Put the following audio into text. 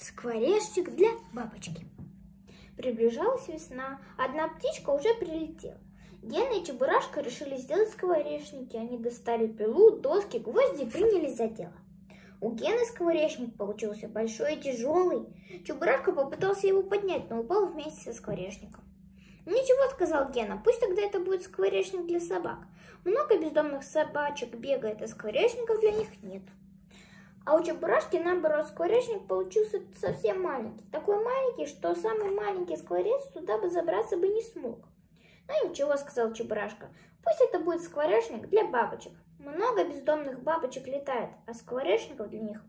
Скворечник для бабочки. Приближалась весна, одна птичка уже прилетела. Гена и Чебурашка решили сделать скворечники. Они достали пилу, доски, гвозди и принялись за дело. У Гены скворечник получился большой и тяжелый. Чебурашка попытался его поднять, но упал вместе со скворечником. «Ничего», — сказал Гена, — «пусть тогда это будет скворечник для собак. Много бездомных собачек бегает, а скворечников для них нет». А у Чебурашки, наоборот, скворечник получился совсем маленький. Такой маленький, что самый маленький скворец туда бы забраться бы не смог. Ну ничего, сказал Чебурашка, пусть это будет скворечник для бабочек. Много бездомных бабочек летает, а скворечников для них.